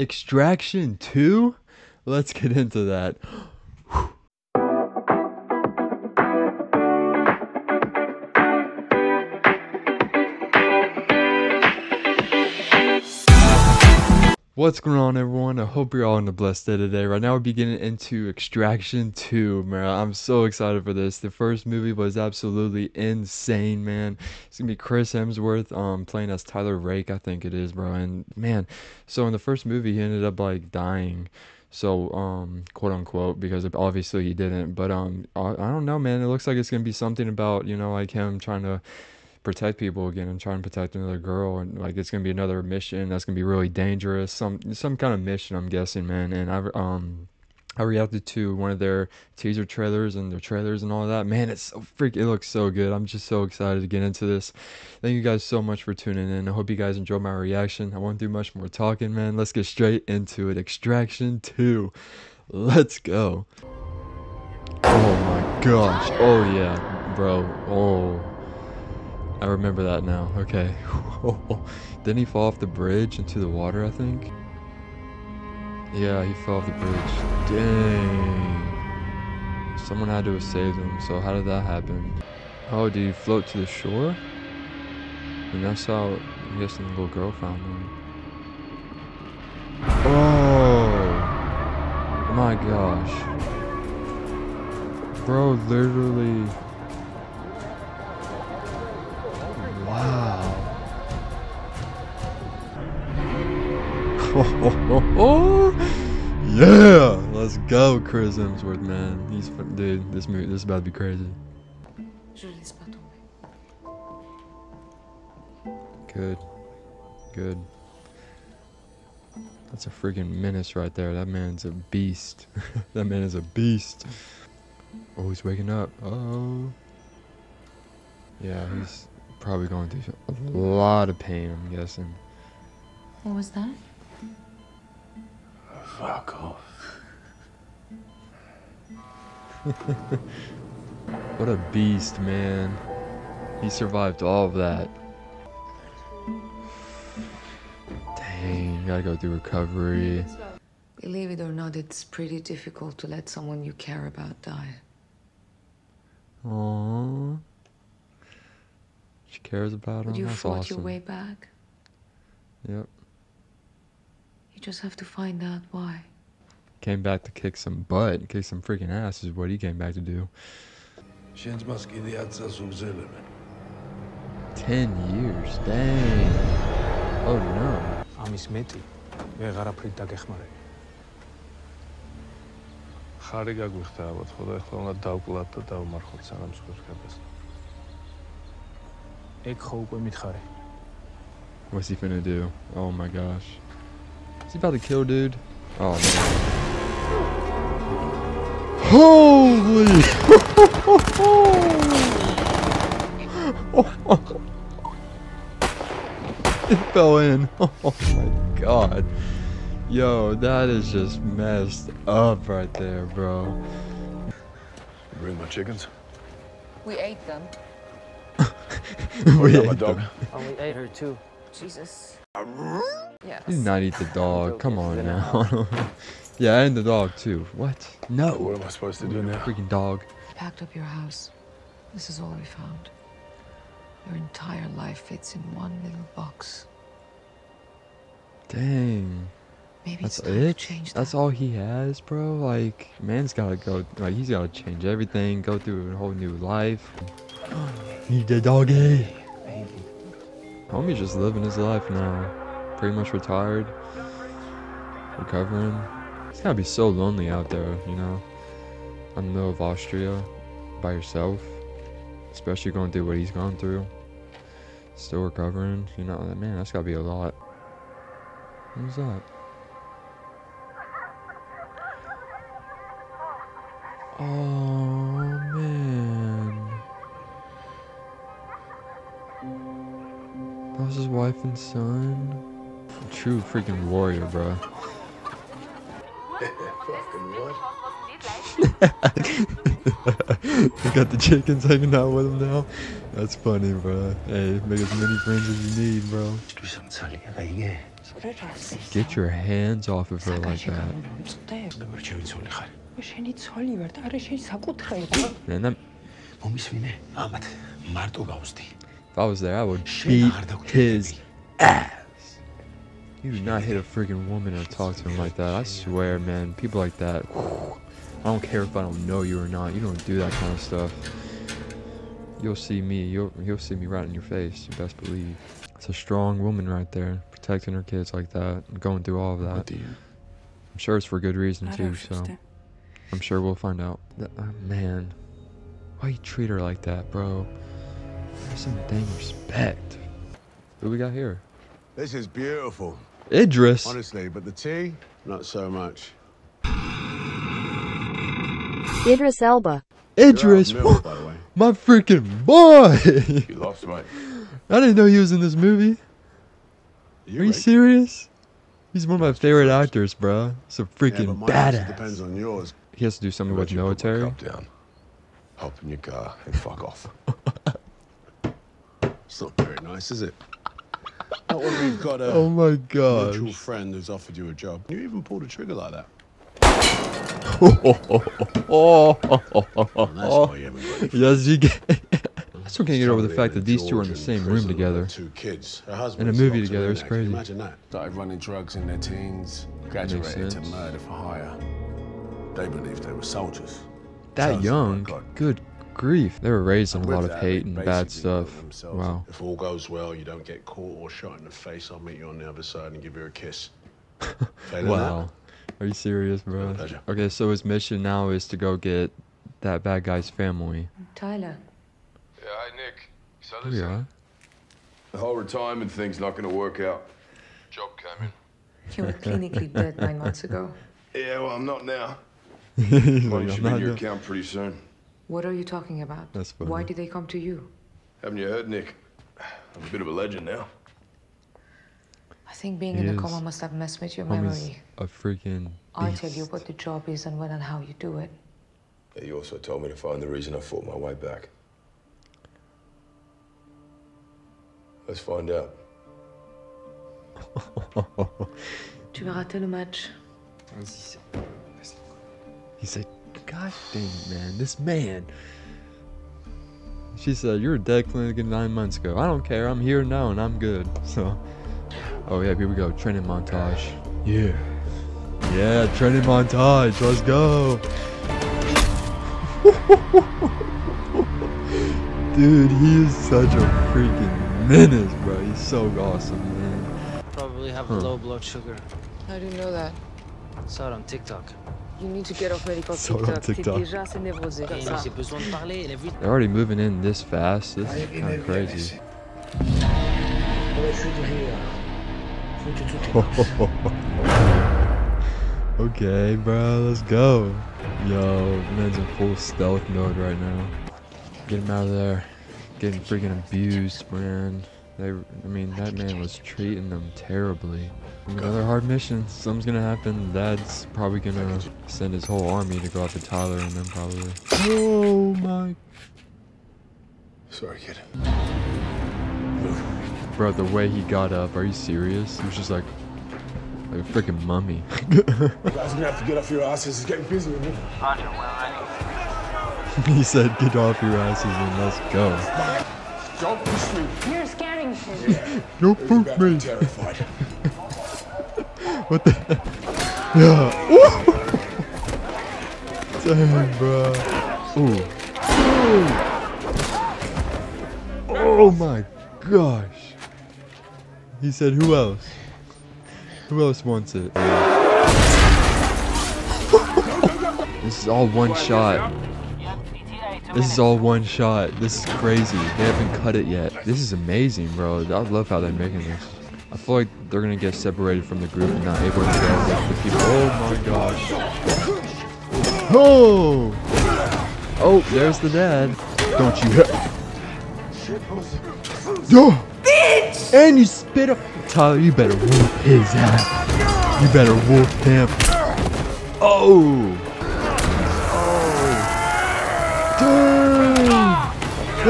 Extraction 2? Let's get into that. What's going on, everyone? I hope you're all in a blessed day today. Right now, we're beginning into Extraction 2, man. I'm so excited for this. The first movie was absolutely insane, man. It's gonna be Chris Hemsworth um, playing as Tyler Rake, I think it is, bro. And man, so in the first movie, he ended up like dying. So, um, quote unquote, because obviously he didn't. But um, I, I don't know, man. It looks like it's gonna be something about you know like him trying to protect people again and try and protect another girl and like it's gonna be another mission that's gonna be really dangerous some some kind of mission i'm guessing man and i um I reacted to one of their teaser trailers and their trailers and all that. Man, it's so freak. It looks so good. I'm just so excited to get into this. Thank you guys so much for tuning in. I hope you guys enjoyed my reaction. I won't do much more talking, man. Let's get straight into it. Extraction 2. Let's go. Oh my gosh. Oh yeah, bro. Oh. I remember that now. Okay. Didn't he fall off the bridge into the water, I think? Yeah, he fell off the bridge. Dang. Someone had to have saved him, so how did that happen? Oh, did he float to the shore? And that's how, I guess, the little girl found him. Oh! My gosh. Bro, literally... yeah, let's go, Chris Hemsworth, man. He's dude. This movie, this is about to be crazy. Good, good. That's a freaking menace right there. That man's a beast. that man is a beast. Oh, he's waking up. Oh. Yeah, he's probably going through a lot of pain, I'm guessing. What was that? Fuck off. what a beast, man. He survived all of that. Dang, gotta go through recovery. Believe it or not, it's pretty difficult to let someone you care about die. Aww. She cares about him. But you That's fought awesome. your way back. Yep. You just have to find out why. Came back to kick some butt, kick some freaking ass is what he came back to do. Ten years, dang. Oh no. ამის მეტი ვეღარაფრით დაგეხმარები. ხარი გაგვიხდა ალბათ, ხო და ეხლა უნდა დავკლათ და დავმარხოთ სანამ სხვებს ეგ ხო უკვე მითხარი. What's he finna do? Oh my gosh. Is he about to kill dude? Oh man. Holy! it fell in. Oh my god. Yo, that is just messed up right there, bro. Bring my chickens. We ate them. we What about my ate dog? them. And we ate her too. Jesus. Yes. You did not eat the dog. Come on now. yeah, and the dog too. What? No. What am I supposed to do now? Freaking dog. Packed up your house. This is all we found. Your entire life fits in one little box. Dang. Maybe That's it's time it? to change That's that. all he has, bro? Like, man's gotta go, like, he's gotta change everything, go through a whole new life. Need the doggy. Homie's just living his life now. Pretty much retired. Recovering. It's gotta be so lonely out there, you know? In the middle of Austria, by yourself. Especially going through what he's gone through. Still recovering, you know, man, that's gotta be a lot. Who's that? Oh Son. True freaking warrior, bro. we got the chickens hanging out with him now. That's funny, bro. Hey, make as many friends as you need, bro. Get your hands off of her like that. Man, that... If I was there, I would beat his ass. You do not hit a freaking woman or talk to him like that. I swear, man. People like that. I don't care if I don't know you or not. You don't do that kind of stuff. You'll see me. You'll you'll see me right in your face. You best believe. It's a strong woman right there, protecting her kids like that, going through all of that. Oh, I'm sure it's for good reason too. So, I'm sure we'll find out. Uh, man, why you treat her like that, bro? Some dang respect. Who we got here? This is beautiful, Idris. honestly, but the tea, not so much. Idris Elba. Idris, You're out of milk, by the way. my freaking boy. You lost, mate. I didn't know he was in this movie. Are you right? serious? He's one of my favorite actors, bro. He's a freaking but my answer badass. depends on yours. He has to do something with Bet you put my military. cup down, hop in your car, and fuck off. it's not very nice, is it? Not when we've got a Oh my god mutual friend who's offered you a job. You even pulled a trigger like that. Oh, And that's you haven't got any yes, you get. I still can't get over the fact that these two are in the same room together. Two kids. Her husband In a movie together, it's crazy. Imagine that. started running drugs in their teens graduated to murder for hire They believed they were soldiers. That Sounds young? Good grief. They were raised on a With lot of that, hate and bad stuff. themselves. Wow. If all goes well, you don't get caught or shot in the face, I'll meet you on the other side and give you a kiss. Wow. Are you serious, bro? Okay, so his mission now is to go get that bad guy's family. Tyler, Yeah, hey Nick. So Here we are. the whole retirement thing's not going to work out. Job came in. you were clinically dead nine months ago. Yeah, well, I'm not now. He's Money like, should "I'm be in your account pretty soon. What are you talking about? That's Why did they come to you? Haven't you heard, Nick? I'm a bit of a legend now. I think being He in a is. coma must have messed with your Homie's memory. a freaking Beast. I'll tell you what the job is and when and how you do it. Yeah, you also told me to find the reason I fought my way back. Let's find out. Tu vas rater le match. He said, God dang it, man, this man. She said, You're a dead clinic nine months ago. I don't care. I'm here now and I'm good. So, oh, yeah, here we go. Training montage. Yeah. Yeah, training montage. Let's go. Dude, he is such a freaking menace, bro. He's so awesome, man. Probably have Huh. low blood sugar. How do you know that? Saw it on TikTok. You need to get off medical So TikTok. TikTok. déjà assez névrosé. Et Ça. j'ai besoin de parler, elle a vu. They're already moving in this fast. This is kind of crazy. okay, bro, let's go. Yo, man's in full stealth mode right now. Get him out of there. Getting freaking abused, man. They, I mean, that man was treating them terribly. Another hard mission. Something's gonna happen. Dad's probably gonna send his whole army to go after Tyler and them probably. Oh my Sorry, kid. Bro, the way he got up, are you serious? He was just like, like a freaking mummy. You guys gonna have to get off your asses. It's getting busy with me. he said, get off your asses and let's go. Don't push me. You're scaring me. Don't You're poop about to be me. terrified. What the Yeah. Ooh. Dang, bro. Ooh. Ooh. Oh my gosh. He said, who else? Who else wants it? this is all one shot. This is all one shot. This is crazy. They haven't cut it yet. This is amazing, bro. I love how they're making this. I feel like they're gonna get separated from the group and not able to go with the people. Oh my gosh. Oh! Oh, there's the dad. Don't you hit. Yo! Bitch! And you spit up. Tyler, you better whoop his ass. You better whoop him. Oh! He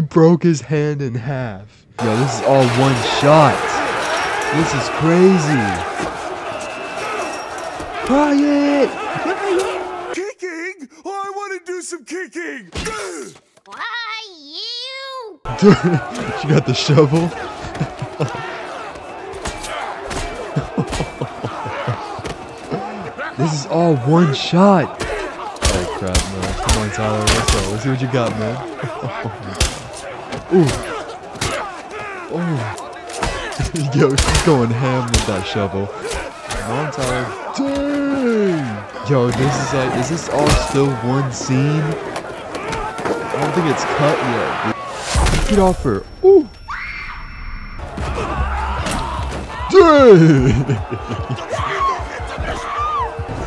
broke his hand in half. Yo, this is all one shot. This is crazy. Quiet! she got the shovel. this is all one shot. Oh crap, man. Come on, Tyler. Let's go. Let's see what you got, man. Ooh. Oh. Yo, she's going ham with that shovel. Come on, Tyler. Dang! Yo, this is like, is this all still one scene? I don't think it's cut yet. dude. Get off her. Ooh. Dang!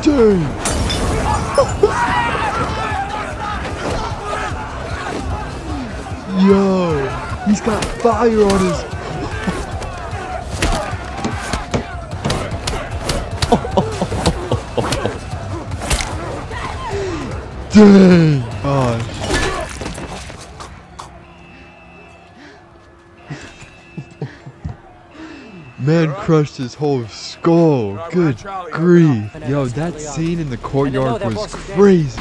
Dang! Yo, he's got fire on his. Dang! Crushed his whole skull. Good grief. Yo, that scene in the courtyard was crazy.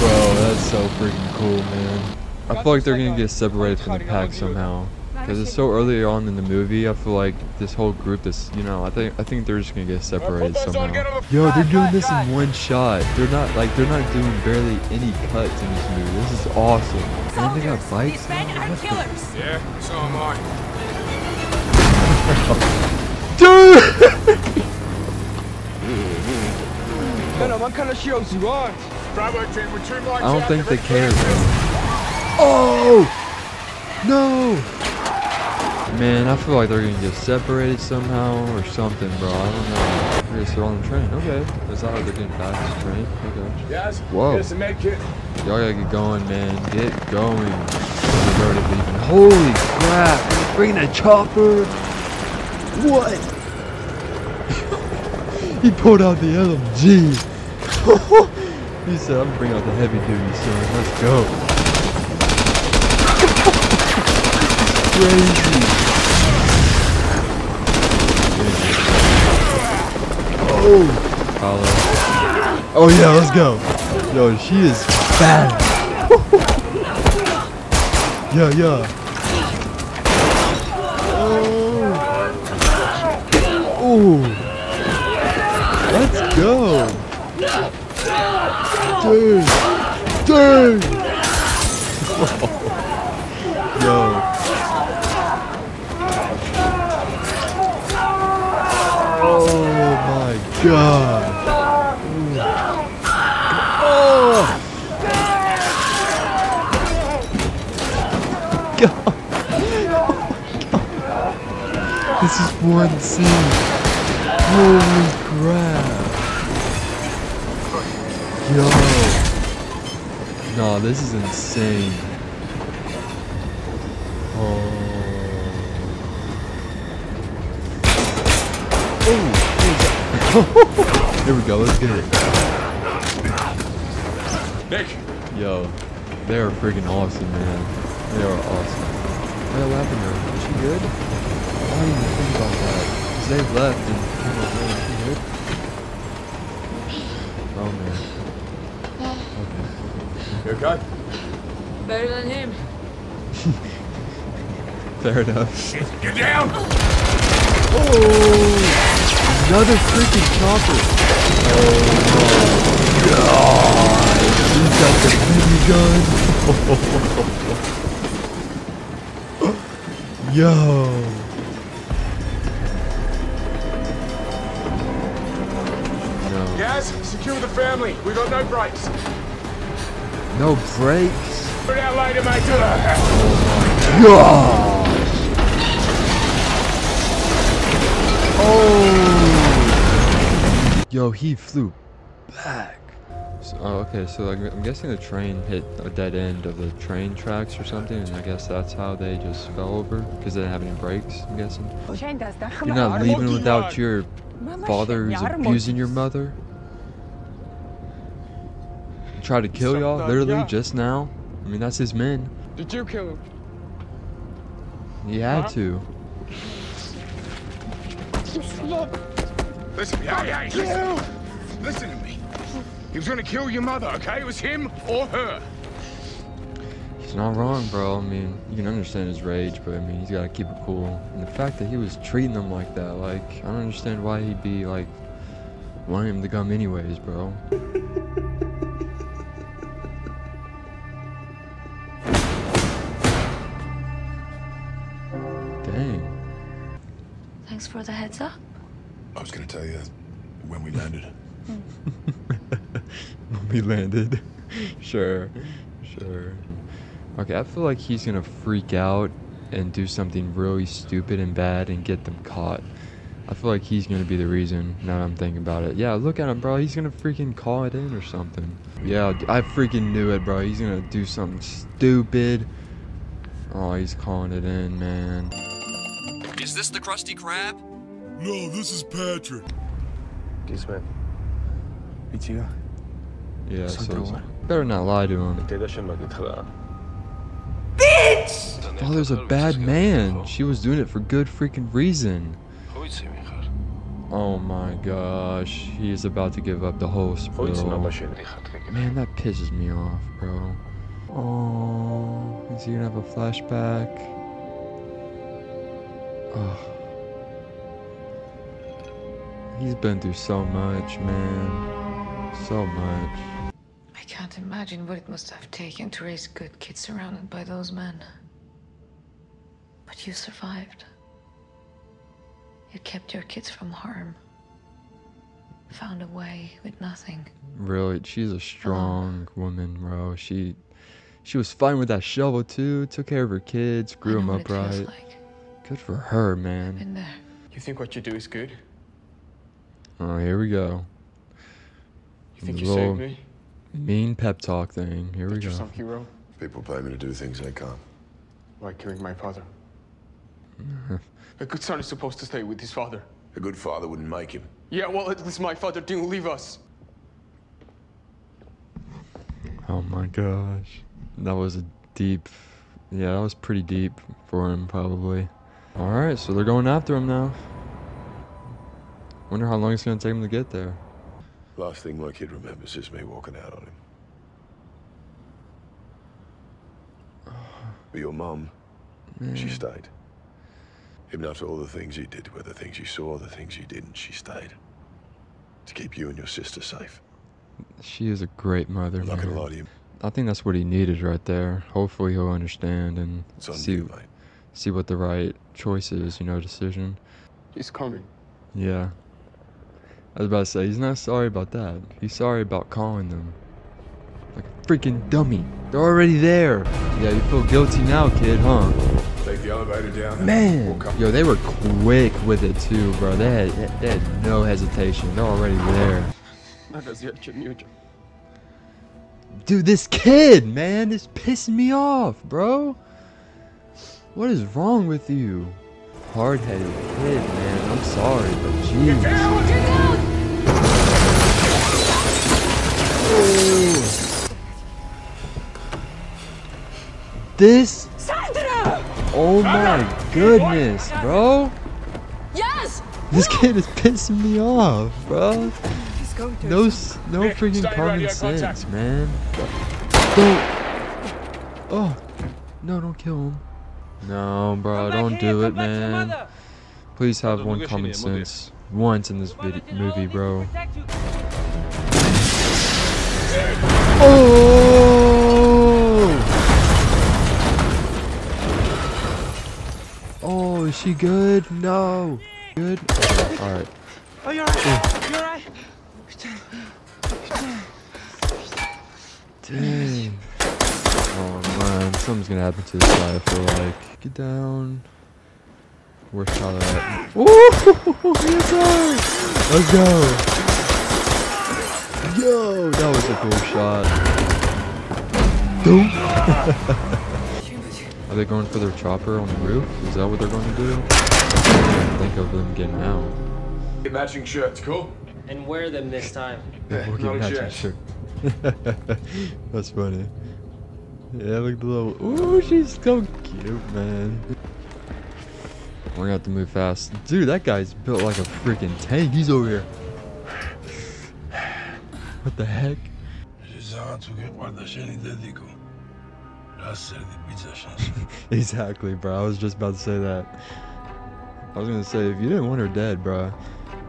Bro, that's so freaking cool, man. I feel like they're gonna get separated from the pack somehow. Cause it's so early on in the movie, I feel like this whole group, this, you know, I think I think they're just gonna get separated somehow. Yo, they're doing this in one shot. They're not like they're not doing barely any cuts in this movie. This is awesome. And they got bikes. now? What the- Yeah, so am I. Dude! Bravo team, we're two lines I don't think they Get care, bro. Oh! No! Man, I feel like they're gonna get separated somehow or something, bro. I don't know. I guess they're on the train. Okay. Is that how they're getting back to the train? Okay. Yes. Whoa. Here's the med kit. Y'all gotta get going, man. Get going. We're already leaving. Holy crap! They're Bringing a chopper! What? he pulled out the LMG. he said, I'm bringing out the heavy duty, son. Let's go. Crazy. Oh! Follow. Oh yeah, let's go. Yo, she is bad. yeah, yeah. Oh. Ooh. Let's go. Dude. Dude. Yo. Oh god. Oh! God. This is one scene. Holy crap. Yo. No, this is insane. Here we go. Let's get it. Nick, Yo, they are freaking awesome, man. They are awesome. What happened to her? Is she good? I didn't even think about that. 'Cause they left and came over there. Is she good? Oh, man. Okay. you okay? Better than him. Fair enough. Get down! Oh! Another freaking chopper! Oh my god! He's got the minigun! Yo! No. Yes, secure the family. We got no brakes. No brakes? Put out later, mate. Gosh! Oh! oh, oh Yo, he flew back So, oh, okay. So like, I'm guessing the train hit a dead end of the train tracks or something, and I guess that's how they just fell over because they didn't have any brakes. I'm guessing. You're not leaving without your father who's abusing your mother. He tried to kill y'all literally just now. I mean, that's his men. Did you kill him? He had to. Listen, hey, hey, listen. Listen to me. He was gonna kill your mother, okay? It was him or her. He's not wrong, bro. I mean, you can understand his rage, but I mean, he's gotta keep it cool. And the fact that he was treating them like that, like, I don't understand why he'd be like wanting him to come anyways, bro. Dang. Thanks for the heads up. I was gonna tell you when we landed. when we landed. sure, sure. Okay, I feel like he's gonna freak out and do something really stupid and bad and get them caught. I feel like he's gonna be the reason. Now that I'm thinking about it. Yeah, look at him, bro. He's gonna freaking call it in or something. Yeah, I freaking knew it, bro. He's gonna do something stupid. Oh, he's calling it in, man. Is this the Krusty Krab? No, this is Patrick. Kismet. It's you. Yeah, so better not lie to him. Bitch! Father's a bad man. She was doing it for good freaking reason. Oh my gosh, he is about to give up the host, bro. Man, that pisses me off, bro. Oh, is he gonna have a flashback? Oh. He's been through so much, man. So much. I can't imagine what it must have taken to raise good kids surrounded by those men. But you survived. You kept your kids from harm. Found a way with nothing. Really, she's a strong woman, bro. She she was fine with that shovel too. Took care of her kids, grew them know what up right. like. Good for her, man. Been there. You think what you do is good? Oh, here we go. You think The you saved me? Mean pep talk thing. Here we go. some hero? People pay me to do things they can't. Like killing my father. A good son is supposed to stay with his father. A good father wouldn't make him. Yeah, well, at least my father didn't leave us. Oh my gosh. That was a deep. Yeah, that was pretty deep for him, probably. Alright, so they're going after him now. Wonder how long it's gonna take him to get there. Last thing my kid remembers is me walking out on him. But your mum, she stayed. Even after all the things you did, whether the things you saw, the things you didn't, she stayed. To keep you and your sister safe. She is a great mother, I'm not gonna lie to you. I think that's what he needed right there. Hopefully he'll understand and see you, see what the right choice is, you know, decision. He's coming. Yeah. I was about to say, he's not sorry about that. He's sorry about calling them. Like a freaking dummy. They're already there. Yeah, you feel guilty now, kid, huh? Take the elevator down. Man. we'll come- Yo, they were quick with it too, bro. They had, they had no hesitation. They're already there. Magazine miuccia. Dude, this kid, man, is pissing me off, bro. What is wrong with you? Hard-headed kid, man. I'm sorry, but jeez. This? Oh my goodness, bro. Yes! This kid is pissing me off, bro. No, s- no freaking common sense, man. Don't. Oh, no, don't kill him. No, bro, don't do it, man. Please have one common you, look at- sense once in this vid- movie, bro. Oh! Oh, is she good? No. Good? Alright. Oh, you're right. You're right. Dang. Oh man, something's gonna happen to this guy, I feel like. Get down. Where's Tyler at? Ooh! Yes, sir! Let's go! Yo, that was a cool shot. Doom. Are they going for their chopper on the roof? Is that what they're going to do? I can't think of them getting out. Get matching shirts, cool? And wear them this time. Yeah, we'll get not a matching jet. shirt. That's funny. Yeah, look at the little. Ooh, she's so cute, man. We're gonna have to move fast. Dude, that guy's built like a freaking tank. He's over here. What the heck? exactly, bro. I was just about to say that. I was gonna say, if you didn't want her dead, bro, you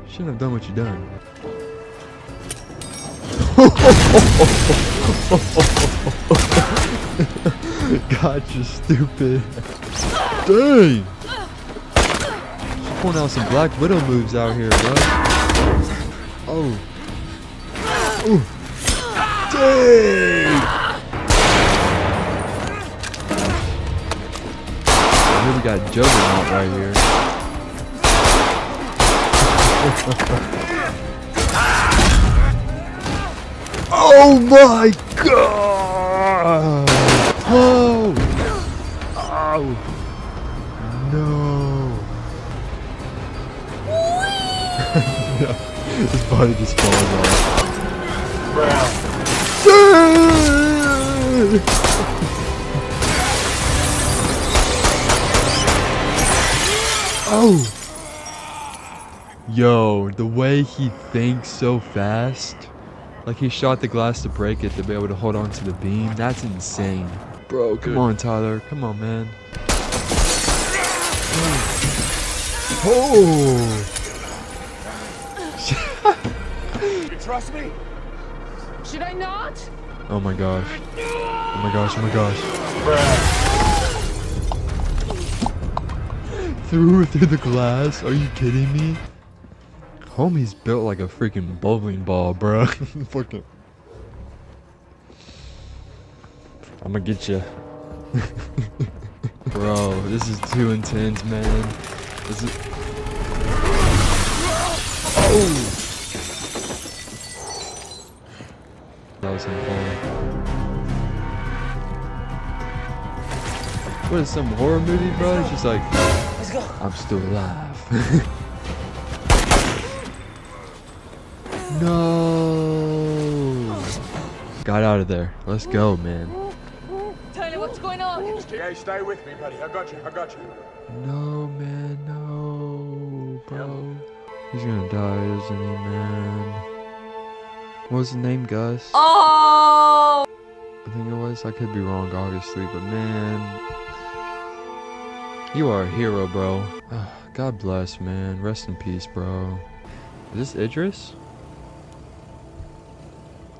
shouldn't have done what you done. gotcha, stupid. Dang! She's pulling out some Black Widow moves out here, bro. Oh. Ooh. Dang! Here we got Juggernaut right here. oh my god! Oh! Oh! No! His body just falls off. Oh! Yo, the way he thinks so fast. Like he shot the glass to break it to be able to hold on to the beam. That's insane. Bro, come on, Tyler. Come on, man. Oh! You trust me? Should I not? Oh my gosh. Oh my gosh, oh my gosh. Threw it through the glass? Are you kidding me? Homie's built like a freaking bowling ball, bro. Fucking. I'm gonna get you. bro, this is too intense, man. This is. That was him falling. What is some horror movie, bro? It's just like, Let's go. I'm still alive. no. Got out of there. Let's go, man. Tyler, what's going on? Yeah, stay with me, buddy. I got you. I got you. No, man, no, bro. He's gonna die, isn't he, man? What was his name, Gus? Oh! I think it was. I could be wrong, obviously, but man, you are a hero, bro. Ah, God bless, man. Rest in peace, bro. Is this Idris?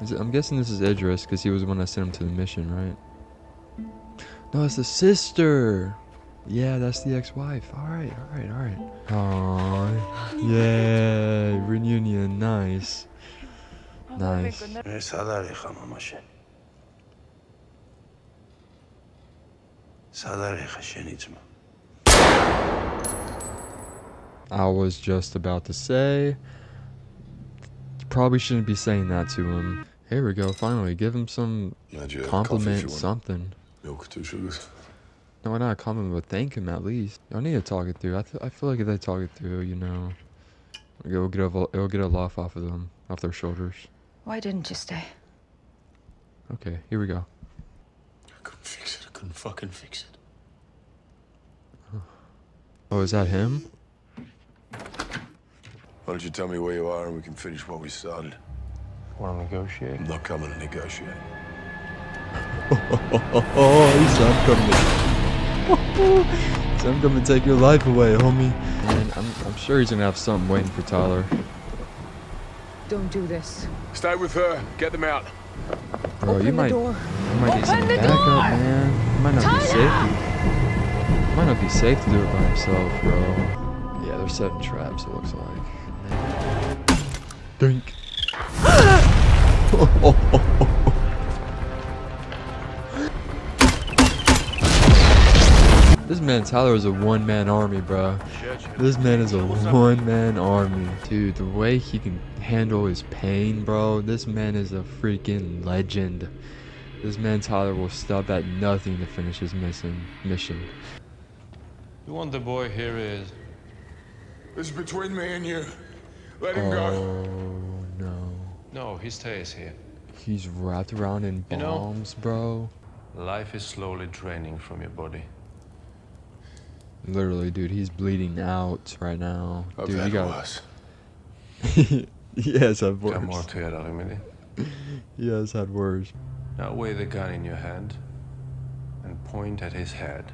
Is it, I'm guessing this is Idris because he was the one that sent him to the mission, right? No, it's the sister. Yeah, that's the ex-wife. All right, all right, all right. Aww, yeah, reunion, nice, nice. I was just about to say. Probably shouldn't be saying that to him. Here we go, finally. Give him some Imagine a coffee if compliment, something. Milk, two sugars. No, not a compliment, but thank him at least. Y'all need to talk it through. I, th- I feel like if they talk it through, you know, it'll get a, it'll get a laugh off of them, off their shoulders. Why didn't you stay? Okay, here we go. I couldn't fix it. I couldn't fucking fix it. Oh, is that him? Why don't you tell me where you are and we can finish what we started? Want to negotiate? I'm not coming to negotiate. Oh, he said I'm coming. to- said I'm coming to take your life away, homie. And I'm, I'm sure he's gonna have something waiting for Tyler. Don't do this. Stay with her. Get them out. Bro, you Open the might, door. you might need some Open the backup, door! man. It might not be safe. To, might not be safe to do it by himself, bro. Yeah, they're setting traps. It looks like. Dink. This man Tyler is a one-man army, bro. This man is a one-man army, dude. The way he can handle his pain, bro. This man is a freaking legend. This man Tyler will stop at nothing to finish his mission. Mission. You want the boy here is. This between me and you. Let him Oh go. no. No, he stays here. He's wrapped around in You know- bombs, bro. Life is slowly draining from your body. Literally, dude, he's bleeding out right now. I've dude, had you got. worse. yes, had worse. jeg der, Emily? Yes, had worse. Now weigh the gun in your hand and point at his head.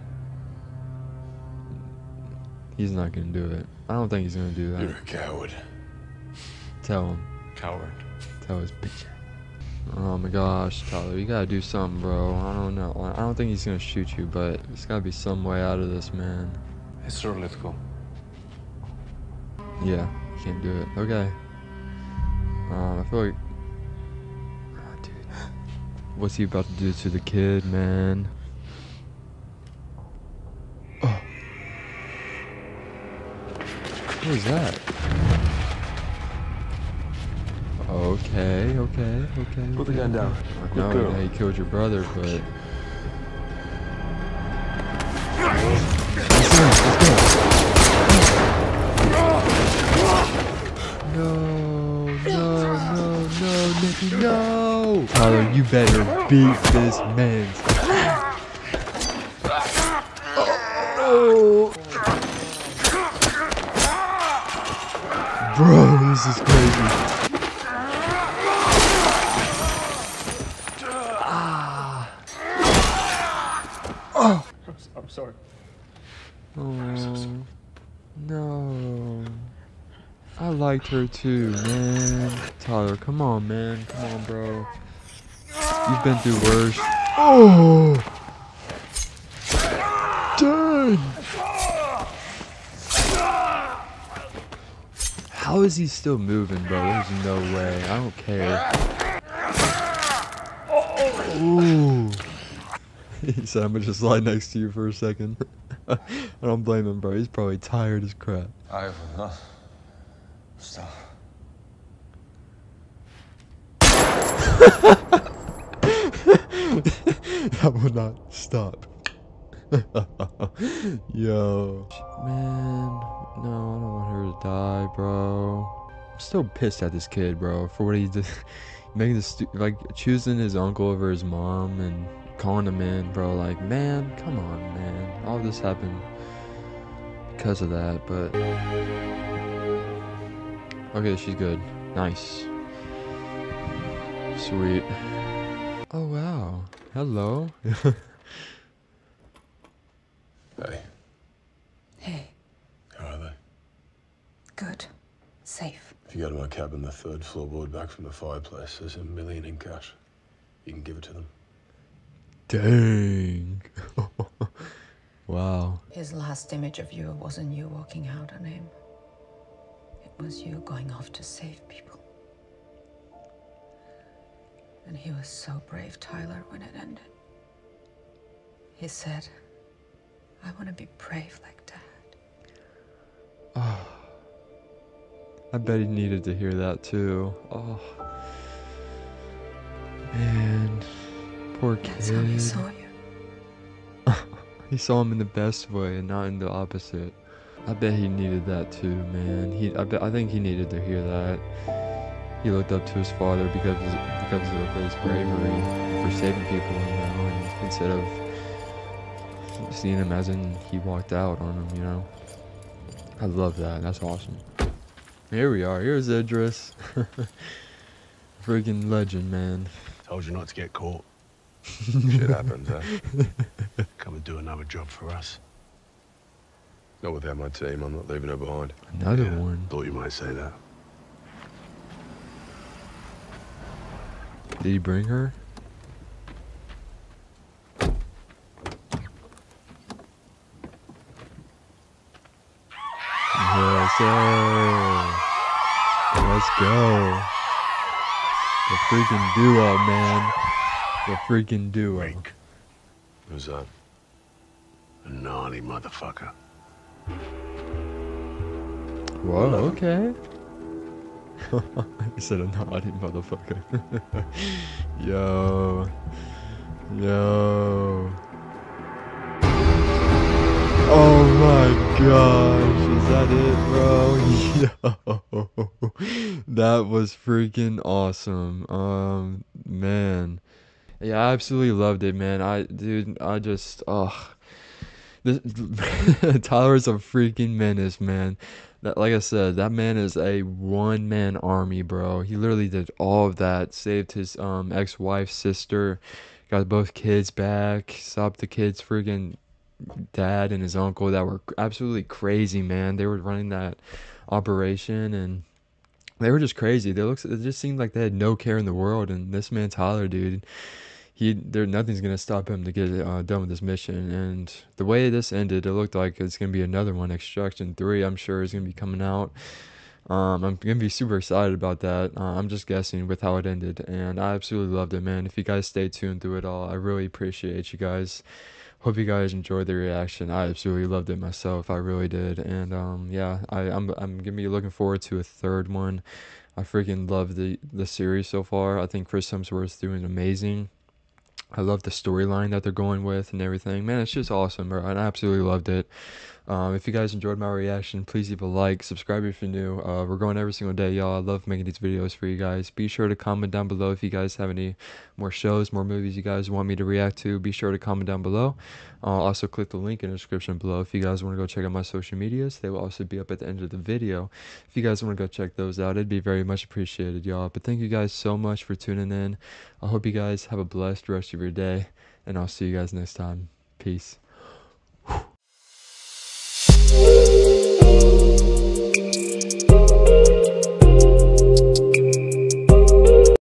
He's not gonna do it. I don't think he's gonna do that. You're a coward. Tell him. Coward. Tell his bitch. Oh my gosh, Tyler, you gotta do something, bro. I don't know. I don't think he's gonna shoot you, but there's gotta be some way out of this, man. Hey, sir, let's go. Yeah, can't do it. Okay. Um, I feel like. Ah, dude. What's he about to do to the kid, man? Oh. What is that? Okay, okay, okay. Put the gun down. I know girl. yeah, he killed your brother, but. Tyler, you better beat this man. Oh. Bro, this is crazy. Ah. Oh. I'm sorry. Oh, no. I liked her too, man. Tyler, come on, man. Come on, bro. You've been through worse. Oh! Dang! How is he still moving, bro? There's no way. I don't care. Ooh. he said, I'm gonna just lie next to you for a second. I don't blame him, bro. He's probably tired as crap. I will not stop. I will not stop. Yo. Man, no, I don't want her to die, bro. I'm still pissed at this kid, bro, for what he did. Making this, like, choosing his uncle over his mom and calling him in, bro. Like, man, come on, man. All this happened because of that, but. Okay, she's good. Nice. Sweet. Oh, wow. Hello. Hey, Hey, how are they? good. Safe. If you go to my cabin, the third floorboard back from the fireplace, there's a million in cash. You can give it to them. Dang. wow. His last image of you wasn't you walking out on him. It was you going off to save people. And he was so brave, Tyler, when it ended. He said, I want to be brave like Dad. Oh. I bet he needed to hear that too. Oh. Man. Poor kid. That's how he saw you. He saw him in the best way and not in the opposite. I bet he needed that too, man. He, I bet, I think he needed to hear that. He looked up to his father because because of his bravery for saving people, you know, and instead of seeing him as in he walked out on him, you know. I love that. That's awesome. Here we are. Here's Idris. Freaking legend, man. Told you not to get caught. Shit happens, huh? Come and do another job for us. Not without my team. I'm not leaving her behind. Another Yeah, one. Thought you might say that. Did he bring her? Yes, sir. Let's go. The freaking duo, man. The freaking duo. Who's that? A naughty motherfucker. Whoa, okay. he said a naughty motherfucker. Yo. Yo. Oh my gosh, is that it, bro? Yo. That was freaking awesome. Um, man. Yeah, I absolutely loved it, man. I, dude, I just, oh. This, Tyler's a freaking menace, man. That, like I said, that man is a one man army, bro. He literally did all of that. Saved his um ex wife's sister, got both kids back, stopped the kids' freaking dad and his uncle that were absolutely crazy, man. They were running that operation and they were just crazy. They looked, it just seemed like they had no care in the world. And this man Tyler, dude, he there nothing's gonna stop him to get uh, done with this mission. And the way this ended, it looked like it's gonna be another one. Extraction Three, I'm sure, is gonna be coming out. Um, I'm gonna be super excited about that. Uh, I'm just guessing with how it ended, and I absolutely loved it, man. If you guys stay tuned through it all, I really appreciate you guys. Hope you guys enjoyed the reaction. I absolutely loved it myself. I really did, and um, yeah, I, I'm I'm gonna be looking forward to a third one. I freaking love the the series so far. I think Chris Hemsworth's doing amazing. I love the storyline that they're going with and everything. Man, it's just awesome, bro. I absolutely loved it. Um, if you guys enjoyed my reaction, please leave a like, subscribe if you're new. Uh, we're going every single day, y'all. I love making these videos for you guys. Be sure to comment down below if you guys have any more shows, more movies you guys want me to react to. Be sure to comment down below. Uh, also, click the link in the description below if you guys want to go check out my social medias. They will also be up at the end of the video. If you guys want to go check those out, it'd be very much appreciated, y'all. But thank you guys so much for tuning in. I hope you guys have a blessed rest of your day, and I'll see you guys next time. Peace. Thank you.